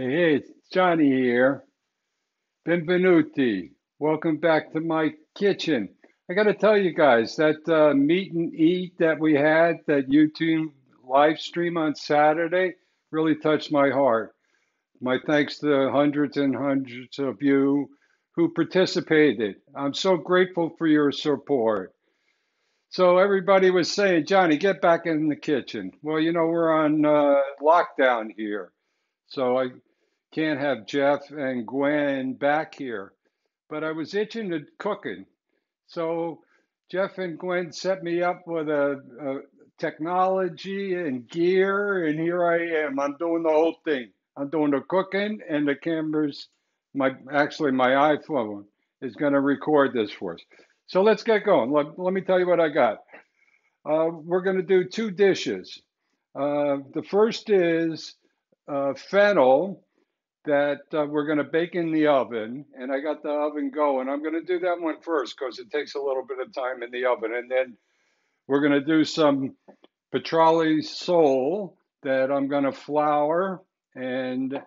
Hey, it's Gianni here. Benvenuti. Welcome back to my kitchen. I got to tell you guys that uh, meet and eat that we had, that YouTube live stream on Saturday, really touched my heart. My thanks to hundreds and hundreds of you who participated. I'm so grateful for your support. So everybody was saying, Gianni, get back in the kitchen. Well, you know, we're on uh, lockdown here. So I can't have Jeff and Gwen back here. But I was itching to cooking. So Jeff and Gwen set me up with a, a technology and gear, and here I am. I'm doing the whole thing. I'm doing the cooking, and the cameras, my actually my iPhone is going to record this for us. So let's get going. Let, let me tell you what I got. Uh, we're going to do two dishes. Uh, the first is uh, fennel that uh, we're going to bake in the oven, and I got the oven going. I'm going to do that one first because it takes a little bit of time in the oven, and then we're going to do some petrale sole that I'm going to flour, and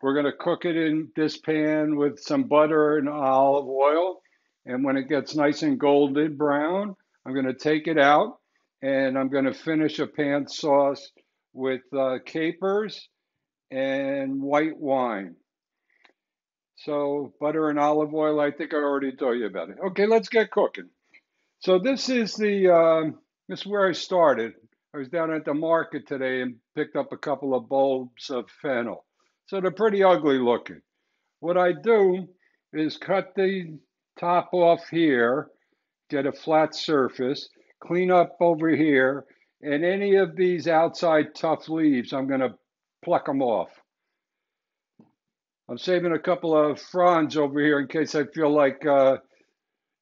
we're going to cook it in this pan with some butter and olive oil. And when it gets nice and golden brown, I'm going to take it out, and I'm going to finish a pan sauce with uh, capers and white wine. So butter and olive oil, I think I already told you about it. Okay, let's get cooking. So this is the um, this is where I started. I was down at the market today and picked up a couple of bulbs of fennel. So they're pretty ugly looking. What I do is cut the top off here, get a flat surface, clean up over here, and any of these outside tough leaves, I'm going to pluck them off. I'm saving a couple of fronds over here in case I feel like uh,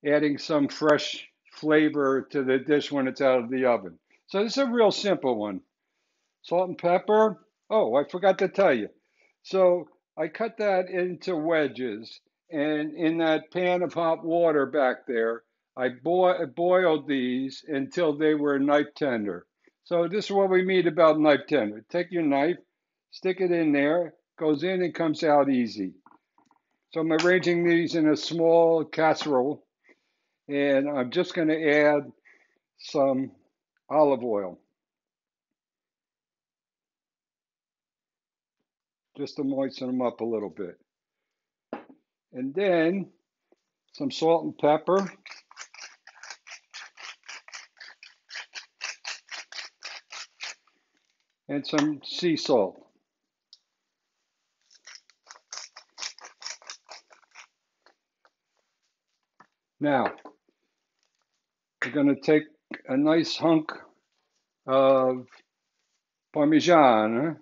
adding some fresh flavor to the dish when it's out of the oven. So this is a real simple one. Salt and pepper. Oh, I forgot to tell you. So I cut that into wedges, and in that pan of hot water back there, I boiled these until they were knife tender. So this is what we mean about knife tender. Take your knife, stick it in there, goes in and comes out easy. So I'm arranging these in a small casserole and I'm just going to add some olive oil. Just to moisten them up a little bit. And then some salt and pepper. And some sea salt. Now, we're going to take a nice hunk of Parmesan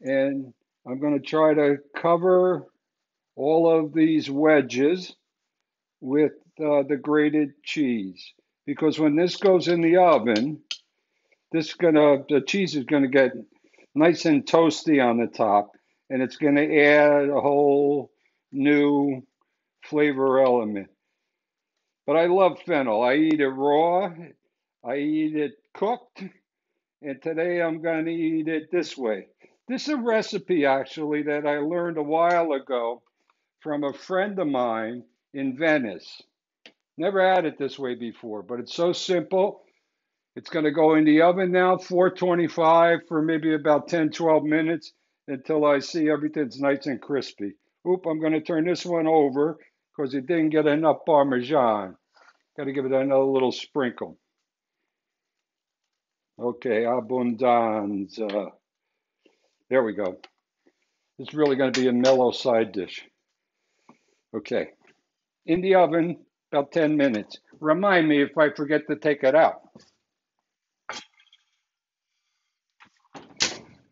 and I'm going to try to cover all of these wedges with uh, the grated cheese because when this goes in the oven, this gonna the cheese is gonna get nice and toasty on the top, and it's gonna add a whole new flavor element. But I love fennel. I eat it raw, I eat it cooked, and today I'm going to eat it this way. This is a recipe actually that I learned a while ago from a friend of mine in Venice. Never had it this way before, but it's so simple. It's going to go in the oven now, 425 for maybe about 10, 12 minutes until I see everything's nice and crispy. Oop, I'm going to turn this one over because it didn't get enough Parmesan. Got to give it another little sprinkle. Okay, abbondanza. Uh, there we go. It's really going to be a mellow side dish. Okay, in the oven about 10 minutes. Remind me if I forget to take it out.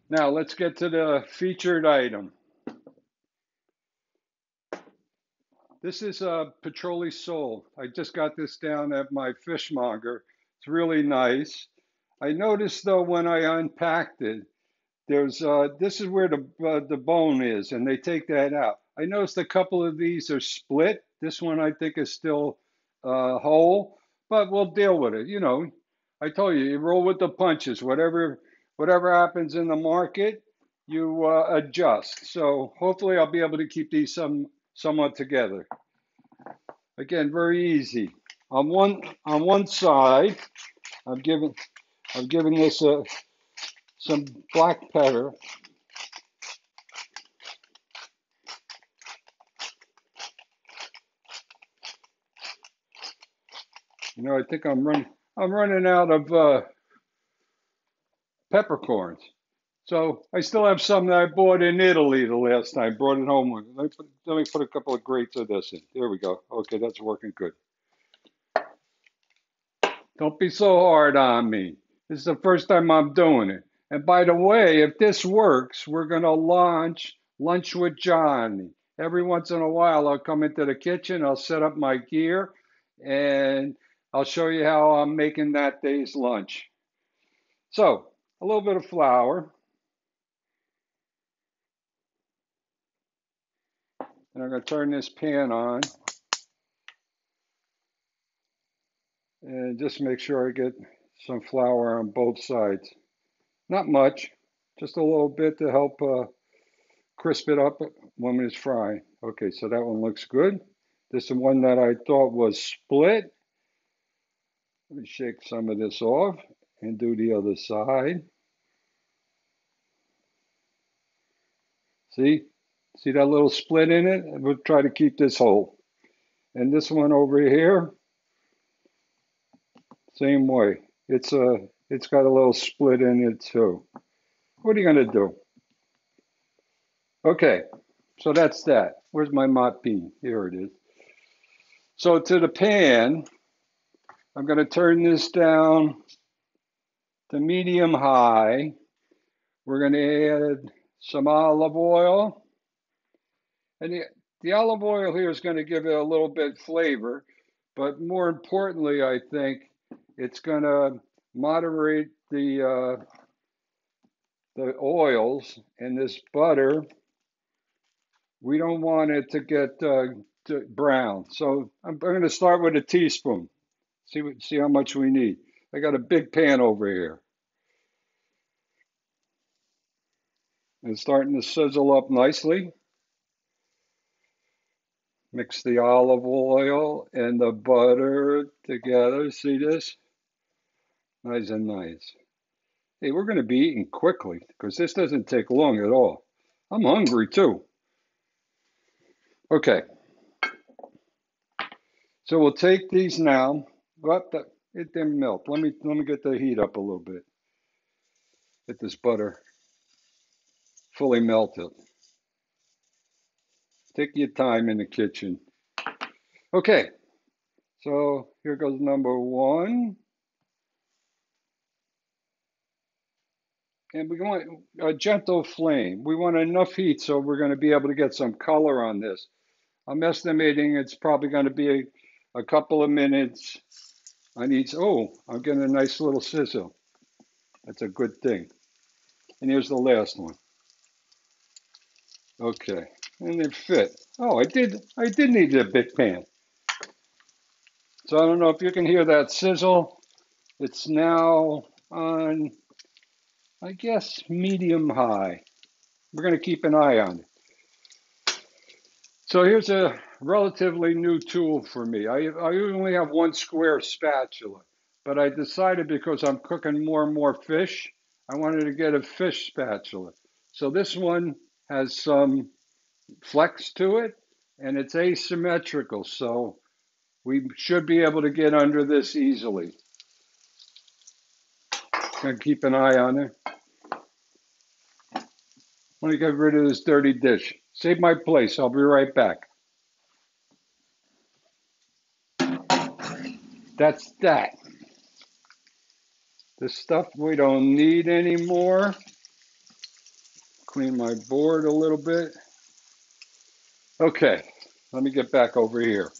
Now let's get to the featured item. This is a Petrale sole. I just got this down at my fishmonger. It's really nice. I noticed though when I unpacked it, there's uh, this is where the uh, the bone is, and they take that out. I noticed a couple of these are split. This one I think is still uh, whole, but we'll deal with it. You know, I told you, you roll with the punches. Whatever whatever happens in the market, you uh, adjust. So hopefully I'll be able to keep these some somewhat together. Again, very easy. On one on one side, I'm giving I'm giving this a, some black pepper. You know, I think I'm running I'm running out of uh, peppercorns. So I still have some that I bought in Italy the last time. Brought it home. Let me put, let me put a couple of grates of this in. There we go. Okay, that's working good. Don't be so hard on me. This is the first time I'm doing it. And by the way, if this works, we're going to launch Lunch with Gianni. Every once in a while, I'll come into the kitchen, I'll set up my gear, and I'll show you how I'm making that day's lunch. So, a little bit of flour. And I'm going to turn this pan on and just make sure I get some flour on both sides. Not much, just a little bit to help uh, crisp it up when it's frying. Okay, so that one looks good. This is one that I thought was split. Let me shake some of this off and do the other side. See, see that little split in it? We'll try to keep this whole. And this one over here, same way. It's a, it's got a little split in it too. What are you gonna do? Okay, so that's that. Where's my mott bean? Here it is. So to the pan, I'm gonna turn this down to medium high. We're gonna add some olive oil. And the, the olive oil here is gonna give it a little bit flavor, but more importantly, I think it's gonna moderate the uh, the oils in this butter. We don't want it to get uh, to brown. So I'm, I'm going to start with a teaspoon. See what, see how much we need. I got a big pan over here. It's starting to sizzle up nicely. Mix the olive oil and the butter together. See this? Nice and nice. Hey, we're going to be eating quickly because this doesn't take long at all. I'm hungry too. Okay. So we'll take these now. But the, it didn't melt. Let me let me get the heat up a little bit. Get this butter fully melted. Take your time in the kitchen. Okay. So here goes number one. and we want a gentle flame. We want enough heat so we're going to be able to get some color on this. I'm estimating it's probably going to be a, a couple of minutes on each. Oh, I'm getting a nice little sizzle. That's a good thing. And here's the last one. Okay, and it fit. Oh, I did. I did need a big pan. So I don't know if you can hear that sizzle. It's now on I guess medium high. We're going to keep an eye on it. So here's a relatively new tool for me. I, I only have one square spatula, but I decided because I'm cooking more and more fish, I wanted to get a fish spatula. So this one has some flex to it and it's asymmetrical. So we should be able to get under this easily. Gonna keep an eye on it. Let me get rid of this dirty dish. Save my place. I'll be right back. That's that. The stuff we don't need anymore. Clean my board a little bit. Okay, let me get back over here.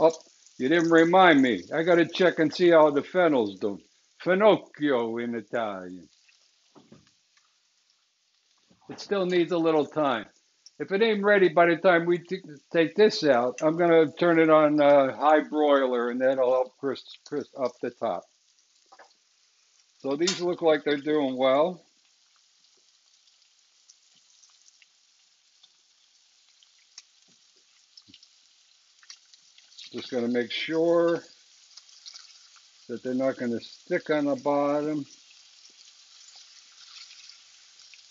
Oh, you didn't remind me. I got to check and see how the fennel's doing. Finocchio in Italian. It still needs a little time. If it ain't ready by the time we t- take this out, I'm going to turn it on uh, high broiler and that'll help crisp, crisp up the top. So these look like they're doing well. Just going to make sure that they're not going to stick on the bottom.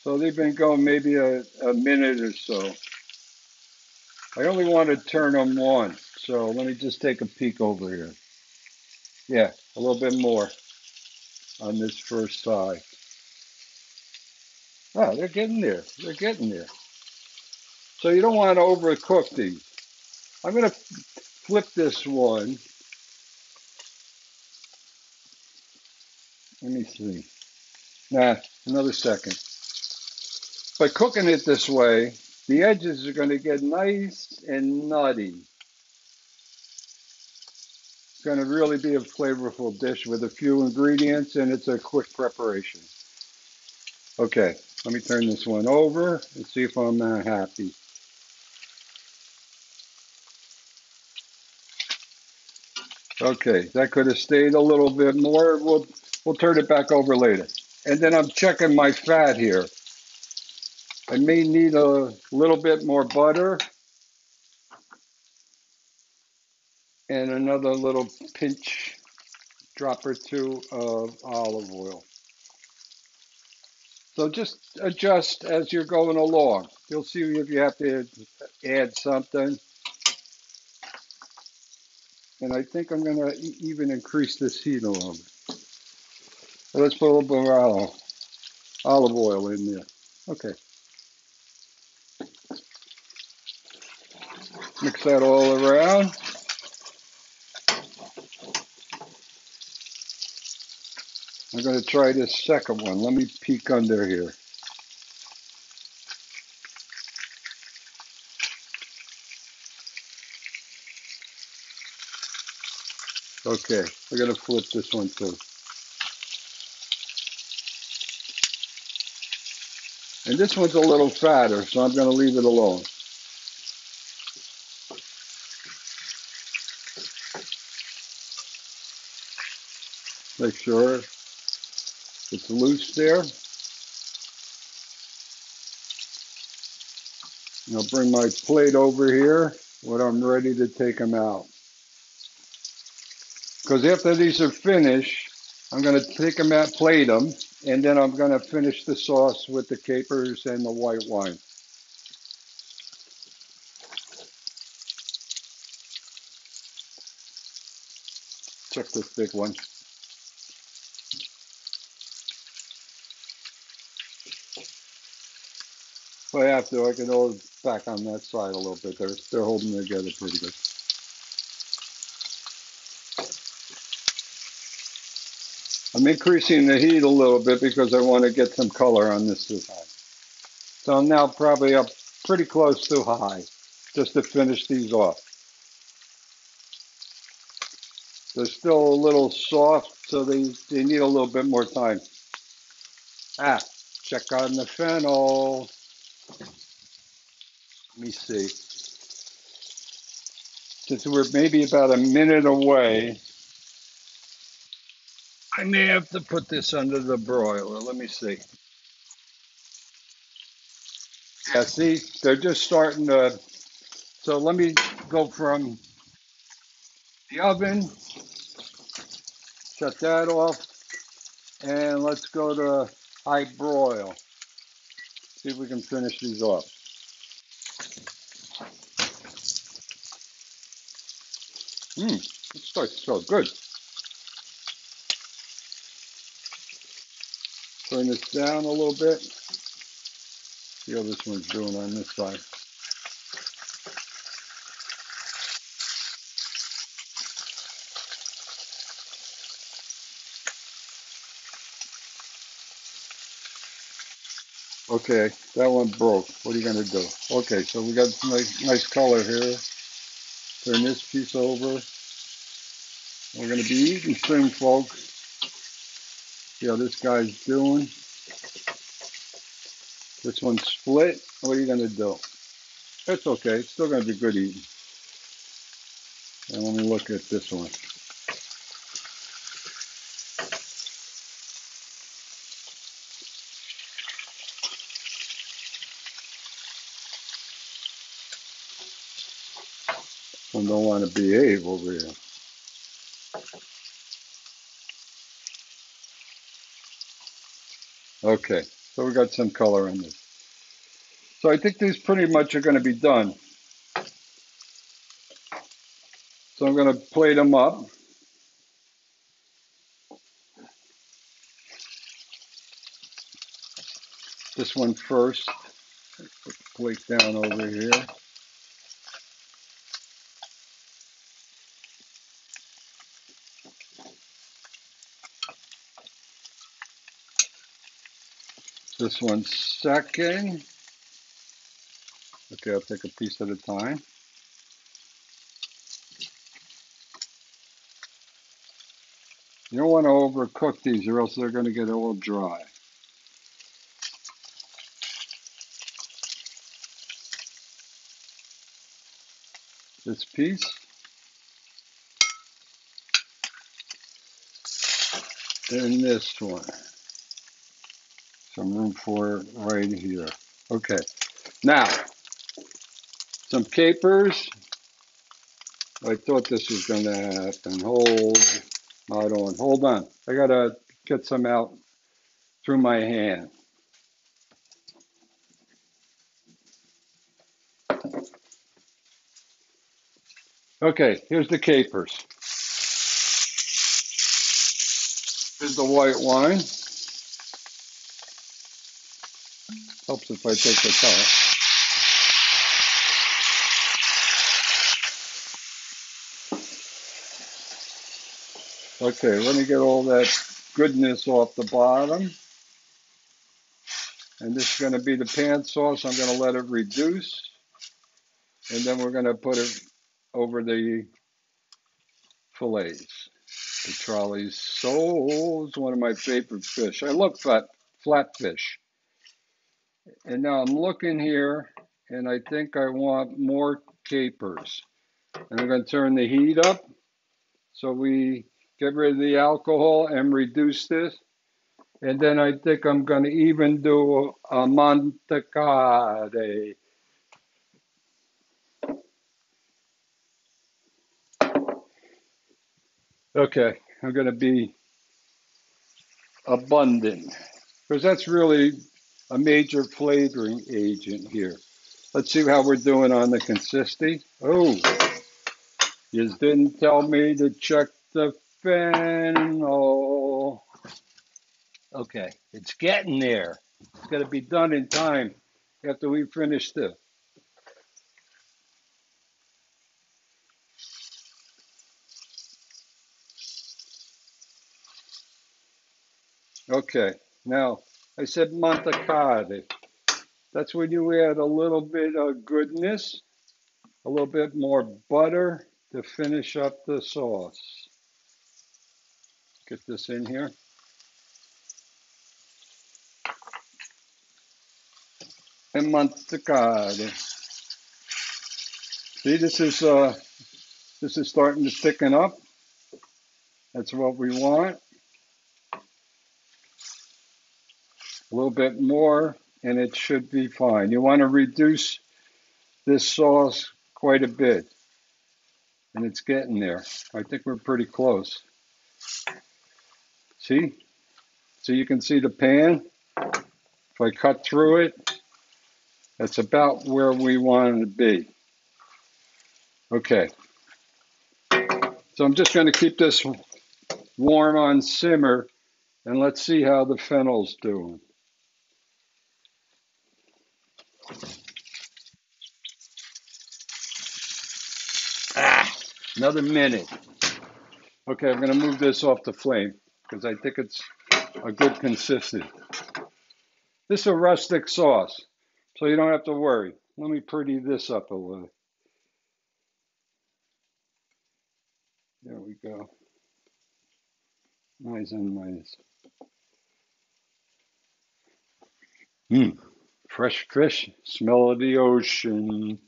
So they've been going maybe a, a minute or so. I only want to turn them once, so let me just take a peek over here. Yeah, a little bit more on this first side. Oh, they're getting there. They're getting there. So you don't want to overcook these. I'm going to flip this one. Let me see. Nah, another second. By cooking it this way, the edges are going to get nice and nutty. It's going to really be a flavorful dish with a few ingredients and it's a quick preparation. Okay, let me turn this one over and see if I'm uh, happy. Okay, that could have stayed a little bit more. We'll, we'll turn it back over later. And then I'm checking my fat here. I may need a little bit more butter and another little pinch, drop or two of olive oil. So just adjust as you're going along. You'll see if you have to add something. And I think I'm going to even increase this heat a little bit. So let's put a little bit of olive oil in there. Okay. Mix that all around. I'm going to try this second one. Let me peek under here. Okay, we're to flip this one too. And this one's a little fatter, so I'm to leave it alone. Make sure it's loose there. And I'll bring my plate over here when I'm ready to take them out. Because after these are finished, I'm going to take them out, plate them, and then I'm going to finish the sauce with the capers and the white wine. Check this big one. If I have to, I can hold back on that side a little bit. They're, they're holding together pretty good. I'm increasing the heat a little bit because I want to get some color on this design. So I'm now probably up pretty close to high just to finish these off. They're still a little soft, so they, they need a little bit more time. Ah, check on the fennel. Let me see. Since we're maybe about a minute away, I may have to put this under the broiler. Let me see. Yeah, see, they're just starting to. So let me go from the oven, shut that off, and let's go to high broil. See if we can finish these off. Mmm, it starts smell good. Turn this down a little bit. See how this one's doing on this side. Okay, that one broke. What are you gonna do? Okay, so we got some nice, nice color here. Turn this piece over. We're gonna be eating soon, folks. See how this guy's doing. This one's split. What are you gonna do? It's okay. It's still gonna be good eating. And let me look at this one. I don't want to behave over here. Okay, so we got some color in this. So I think these pretty much are going to be done. So I'm going to plate them up. This one first. Plate down over here. This one second. Okay, I'll take a piece at a time. You don't want to overcook these or else they're going to get a little dry. This piece. And this one. Some room for it right here. Okay. Now, some capers. I thought this was going to happen. Hold, not on. Hold on. I got to get some out through my hand. Okay, here's the capers. Here's the white wine. If I take the top. Okay, let me get all that goodness off the bottom. And this is going to be the pan sauce. I'm going to let it reduce. And then we're going to put it over the fillets. The Petrale sole is one of my favorite fish. I love flat, flat fish. And now I'm looking here, and I think I want more capers. And I'm going to turn the heat up so we get rid of the alcohol and reduce this. And then I think I'm going to even do a montecade. Okay, I'm going to be abundant because that's really a major flavoring agent here. Let's see how we're doing on the consistency. Oh, you didn't tell me to check the fennel. Okay, it's getting there. It's going to be done in time after we finish this. Okay, now I said montecade. That's when you add a little bit of goodness, a little bit more butter to finish up the sauce. Get this in here. And mantecade. See, this is uh, this is starting to thicken up. That's what we want. Little bit more, and it should be fine. You want to reduce this sauce quite a bit, and it's getting there. I think we're pretty close. See? So you can see the pan. If I cut through it, that's about where we want it to be. Okay. So I'm just going to keep this warm on simmer and let's see how the fennel's doing. Ah, another minute. Okay, I'm going to move this off the flame because I think it's a good consistency. This is a rustic sauce, so you don't have to worry. Let me pretty this up a little. There we go. Nice and nice. Mmm, Fresh fish, smell of the ocean.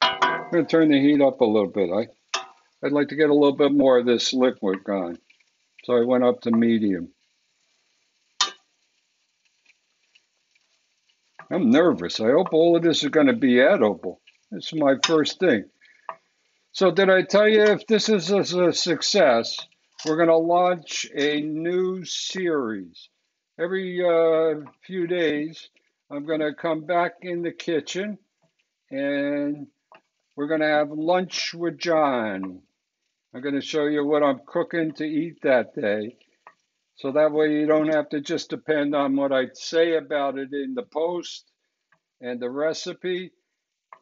I'm going to turn the heat up a little bit. I, I'd like to get a little bit more of this liquid gone. So I went up to medium. I'm nervous. I hope all of this is going to be edible. This is my first thing. So, did I tell you if this is a success, we're going to launch a new series. Every uh, few days, I'm going to come back in the kitchen and we're going to have lunch with John. I'm going to show you what I'm cooking to eat that day. So that way you don't have to just depend on what I say about it in the post and the recipe.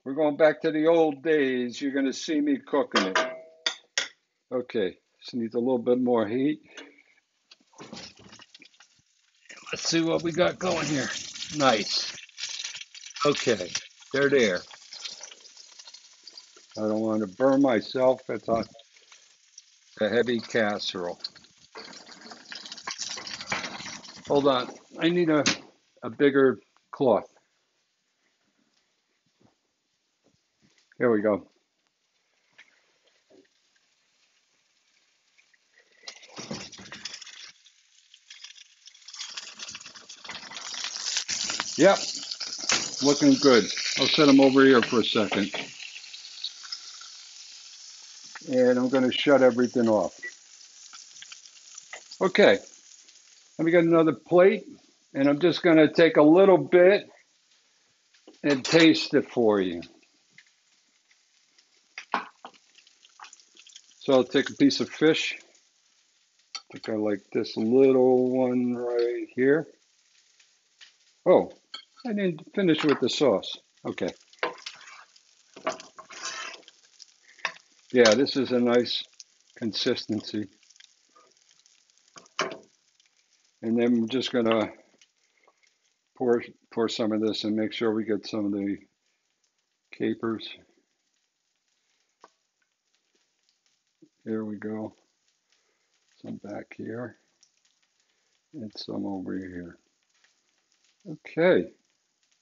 We're going back to the old days. You're going to see me cooking it. Okay. Just needs a little bit more heat. Let's see what we got going here. Nice. Okay, they're there. I don't want to burn myself. It's a, a heavy casserole. Hold on. I need a, a bigger cloth. Here we go. Yep, looking good. I'll set them over here for a second. And I'm going to shut everything off. Okay, let me get another plate. And I'm just going to take a little bit and taste it for you. So I'll take a piece of fish. I think I like this little one right here. Oh, I didn't finish with the sauce. Okay. Yeah, this is a nice consistency. And then I'm just gonna pour pour some of this and make sure we get some of the capers. Here we go. Some back here and some over here. Okay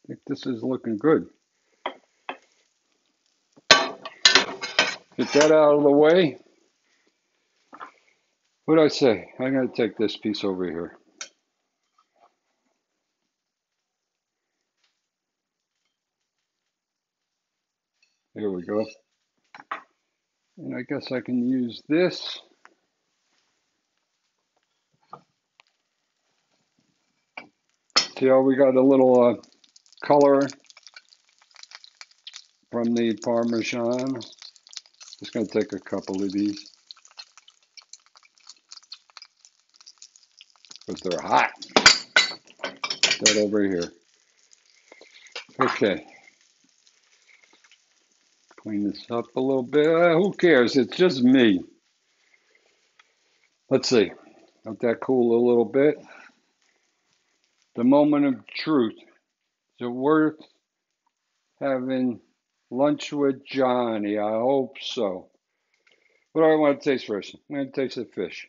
I think this is looking good. Get that out of the way. What do I say? I'm going to take this piece over here. There we go. And I guess I can use this. See how we got a little uh, color from the Parmesan. Just going to take a couple of these. Because they're hot. That over here. Okay. Clean this up a little bit. Uh, who cares? It's just me. Let's see. Let that cool a little bit. The moment of truth. Is it worth having lunch with Gianni? I hope so. What do I want to taste first? I'm going to taste the fish.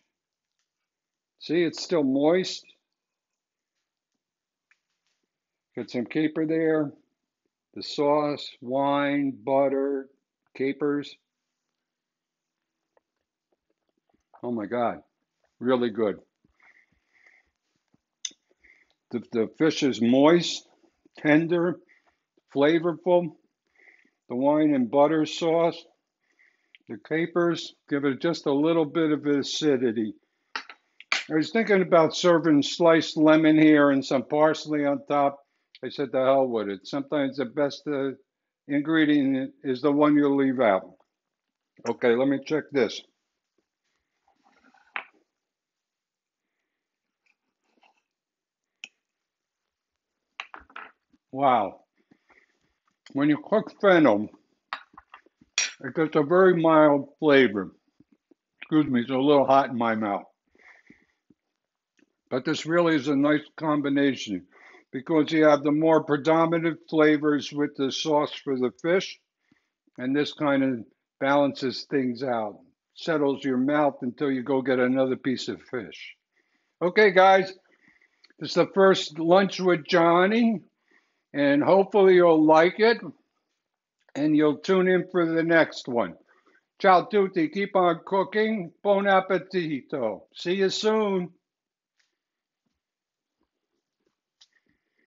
See, it's still moist. Got some caper there. The sauce, wine, butter, capers. Oh my God, really good. The, the fish is moist tender, flavorful. The wine and butter sauce, the capers give it just a little bit of acidity. I was thinking about serving sliced lemon here and some parsley on top. I said, the hell with it. Sometimes the best uh, ingredient is the one you leave out. Okay, let me check this. Wow. When you cook fennel, it gets a very mild flavor. Excuse me, it's a little hot in my mouth. But this really is a nice combination because you have the more predominant flavors with the sauce for the fish, and this kind of balances things out, settles your mouth until you go get another piece of fish. Okay, guys, this is the first lunch with Gianni and hopefully you'll like it and you'll tune in for the next one. Ciao tutti, keep on cooking. Buon appetito. See you soon.